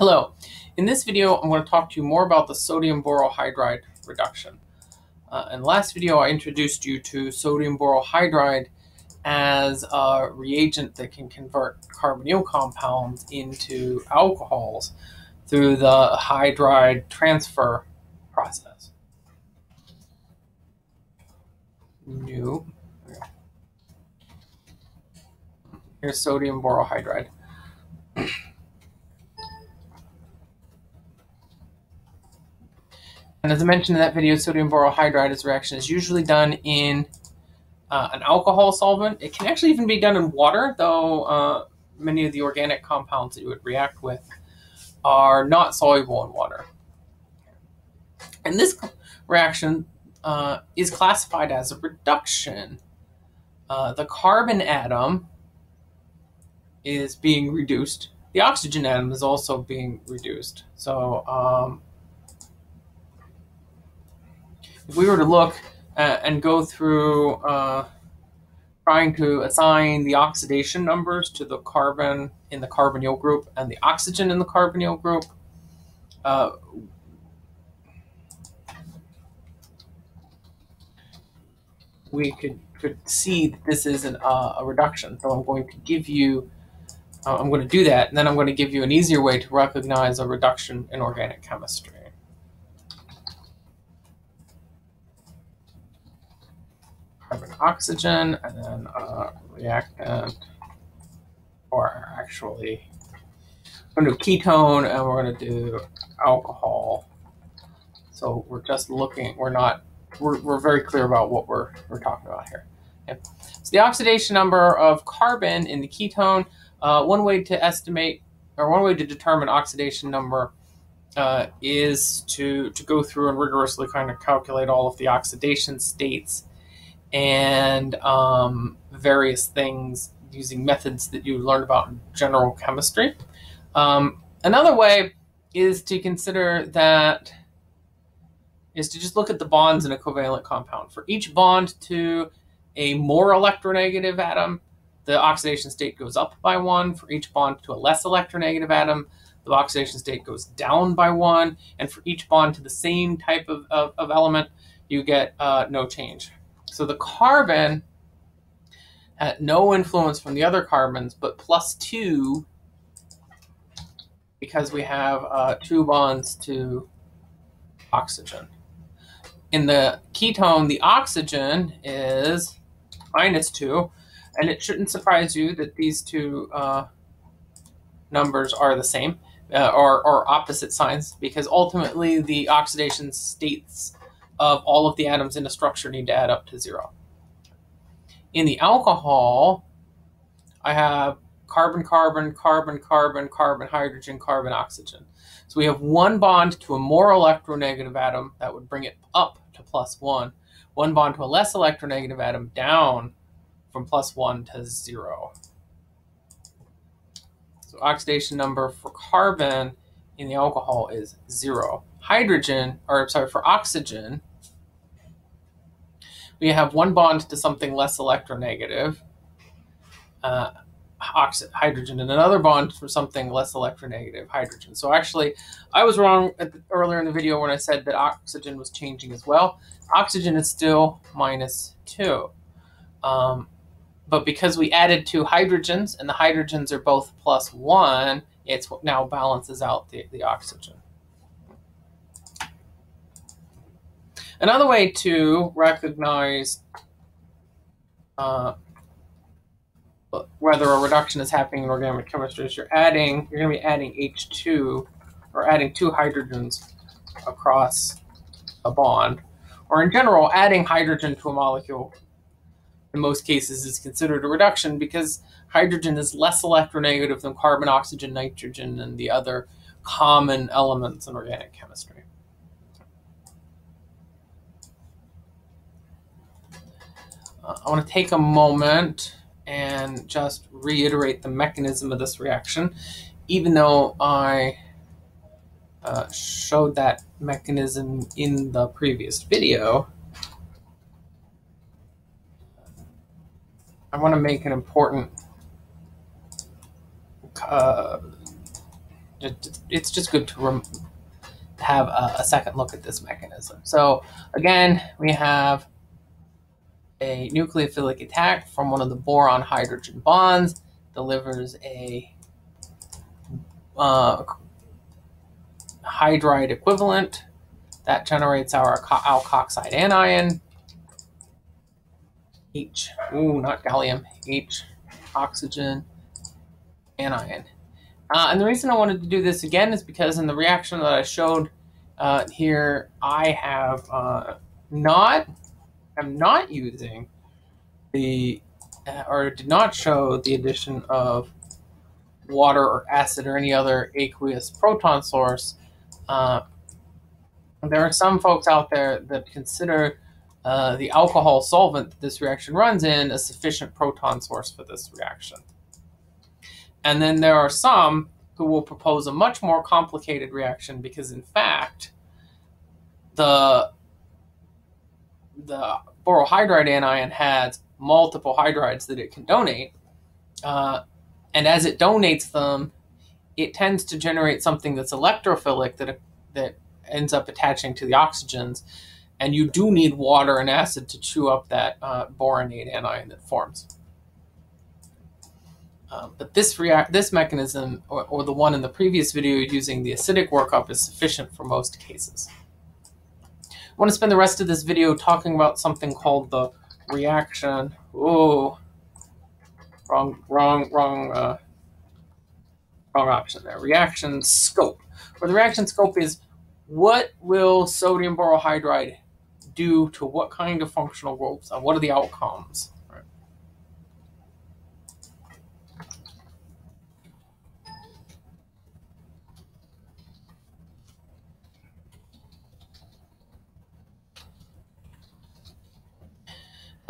Hello. In this video, I'm going to talk to you more about the sodium borohydride reduction. Uh, in the last video, I introduced you to sodium borohydride as a reagent that can convert carbonyl compounds into alcohols through the hydride transfer process. New. Here's sodium borohydride. And as I mentioned in that video, sodium borohydride reaction is usually done in uh, an alcohol solvent. It can actually even be done in water, though uh, many of the organic compounds that you would react with are not soluble in water. And this reaction uh, is classified as a reduction. Uh, the carbon atom is being reduced. The oxygen atom is also being reduced. So um, if we were to look uh, and go through uh, trying to assign the oxidation numbers to the carbon in the carbonyl group and the oxygen in the carbonyl group, uh, we could, could see that this is an, uh, a reduction. So I'm going to give you, uh, I'm going to do that, and then I'm going to give you an easier way to recognize a reduction in organic chemistry. Carbon oxygen and then a reactant or actually we're going to do ketone and we're going to do alcohol so we're just looking we're not we're, we're very clear about what we're we're talking about here okay. so the oxidation number of carbon in the ketone uh, one way to estimate or one way to determine oxidation number uh, is to to go through and rigorously kind of calculate all of the oxidation states and um, various things using methods that you learned about in general chemistry. Um, another way is to consider that is to just look at the bonds in a covalent compound. For each bond to a more electronegative atom, the oxidation state goes up by one. For each bond to a less electronegative atom, the oxidation state goes down by one. And for each bond to the same type of, of, of element, you get uh, no change. So the carbon had no influence from the other carbons, but plus two because we have uh, two bonds to oxygen. In the ketone, the oxygen is minus two, and it shouldn't surprise you that these two uh, numbers are the same uh, or, or opposite signs because ultimately the oxidation states of all of the atoms in a structure need to add up to zero. In the alcohol, I have carbon, carbon, carbon, carbon, carbon, hydrogen, carbon, oxygen. So we have one bond to a more electronegative atom that would bring it up to plus one, one bond to a less electronegative atom down from plus one to zero. So oxidation number for carbon in the alcohol is zero. Hydrogen, or sorry, for oxygen, we have one bond to something less electronegative, uh, hydrogen, and another bond for something less electronegative, hydrogen. So actually, I was wrong the, earlier in the video when I said that oxygen was changing as well. Oxygen is still minus 2. Um, but because we added two hydrogens, and the hydrogens are both plus 1, it now balances out the, the oxygen. Another way to recognize uh, whether a reduction is happening in organic chemistry is you're adding, you're going to be adding H2 or adding two hydrogens across a bond. Or in general, adding hydrogen to a molecule in most cases is considered a reduction because hydrogen is less electronegative than carbon, oxygen, nitrogen, and the other common elements in organic chemistry. Uh, I want to take a moment and just reiterate the mechanism of this reaction, even though I uh, showed that mechanism in the previous video. I want to make an important uh, it's just good to have a, a second look at this mechanism. So again, we have a nucleophilic attack from one of the boron hydrogen bonds delivers a uh, hydride equivalent that generates our alkoxide anion. H, ooh, not gallium, H, oxygen, anion. Uh, and the reason I wanted to do this again is because in the reaction that I showed uh, here, I have uh, not, I'm not using the, uh, or did not show the addition of water or acid or any other aqueous proton source. Uh, there are some folks out there that consider uh, the alcohol solvent that this reaction runs in a sufficient proton source for this reaction. And then there are some who will propose a much more complicated reaction because, in fact, the the borohydride anion has multiple hydrides that it can donate, uh, and as it donates them, it tends to generate something that's electrophilic that that ends up attaching to the oxygens, and you do need water and acid to chew up that uh, boronate anion that forms. Um, but this react this mechanism, or, or, the one in the previous video using the acidic workup, is sufficient for most cases. Want to spend the rest of this video talking about something called the reaction. Oh, wrong, wrong, wrong, uh, wrong option there. Reaction scope. Where the reaction scope is what will sodium borohydride do to what kind of functional groups and what are the outcomes?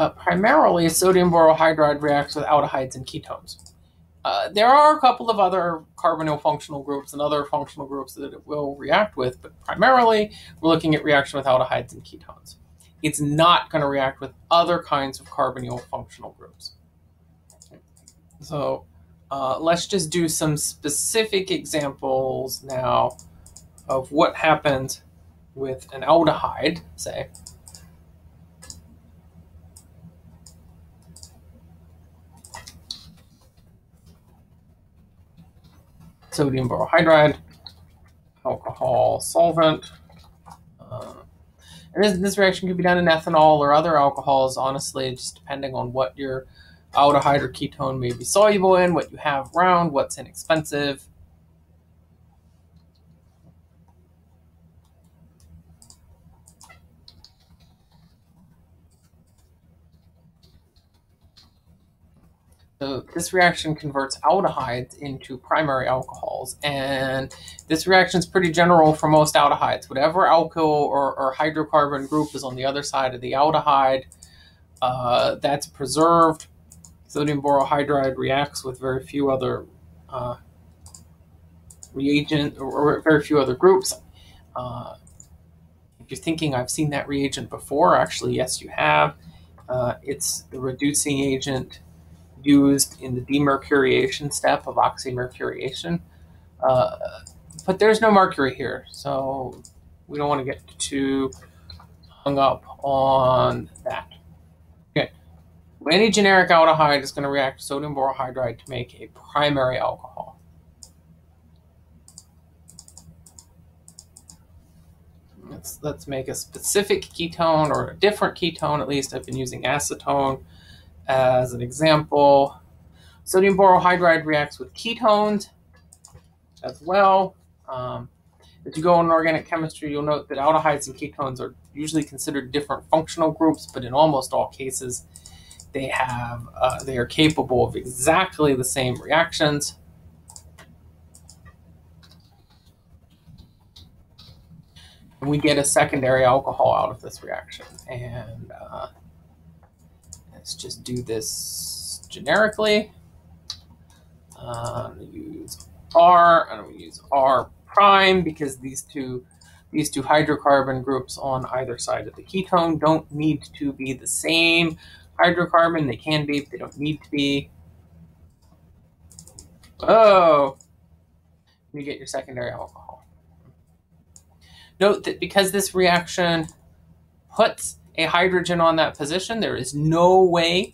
Uh, primarily, sodium borohydride reacts with aldehydes and ketones. Uh, there are a couple of other carbonyl functional groups and other functional groups that it will react with, but primarily we're looking at reaction with aldehydes and ketones. It's not going to react with other kinds of carbonyl functional groups. So uh, let's just do some specific examples now of what happens with an aldehyde, say, sodium borohydride, alcohol solvent. Uh, and this, this reaction can be done in ethanol or other alcohols, honestly, just depending on what your aldehyde or ketone may be soluble in, what you have around, what's inexpensive. So this reaction converts aldehydes into primary alcohols, and this reaction is pretty general for most aldehydes. Whatever alkyl or, or hydrocarbon group is on the other side of the aldehyde, uh, that's preserved. Sodium borohydride reacts with very few other uh, reagent or, or, very few other groups. Uh, if you're thinking I've seen that reagent before, actually, yes, you have. Uh, it's the reducing agent used in the demercuriation step of oxymercuriation. Uh, but there's no mercury here, so we don't want to get too hung up on that. Okay. Any generic aldehyde is going to react with sodium borohydride to make a primary alcohol. Let's, let's make a specific ketone or a different ketone, at least I've been using acetone as an example. Sodium borohydride reacts with ketones as well. Um, as you go in organic chemistry, you'll note that aldehydes and ketones are usually considered different functional groups, but in almost all cases, they have uh, they are capable of exactly the same reactions. And we get a secondary alcohol out of this reaction, and uh, Let's just do this generically. Um, use R, and we use R prime because these two these two hydrocarbon groups on either side of the ketone don't need to be the same hydrocarbon. They can be, but they don't need to be. Oh, you get your secondary alcohol. Note that because this reaction puts a hydrogen on that position, there is no way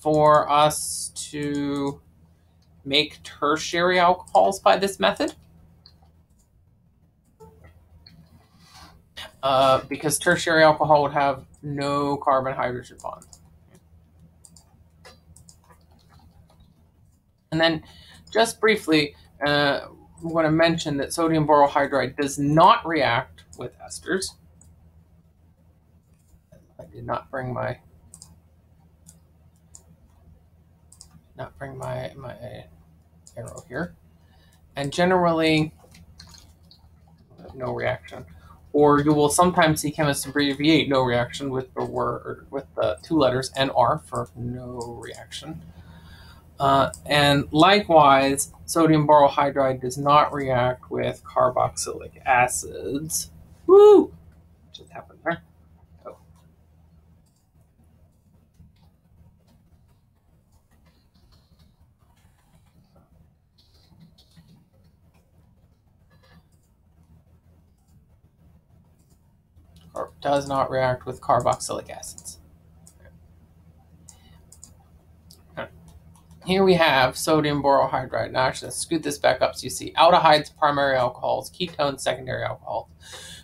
for us to make tertiary alcohols by this method. Uh, because tertiary alcohol would have no carbon hydrogen bond. And then just briefly, uh, I'm going to mention that sodium borohydride does not react with esters. Did not bring my not bring my my arrow here. And generally no reaction. Or you will sometimes see chemists abbreviate no reaction with the word with the two letters NR for no reaction. Uh, and likewise, sodium borohydride does not react with carboxylic acids. Woo! Just happened there? Or does not react with carboxylic acids. Here we have sodium borohydride. Now actually, let's scoot this back up so you see aldehydes, primary alcohols, ketones, secondary alcohols.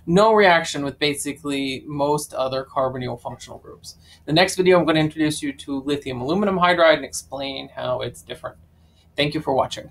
No reaction with basically most other carbonyl functional groups. The next video, I'm going to introduce you to lithium aluminum hydride and explain how it's different. Thank you for watching.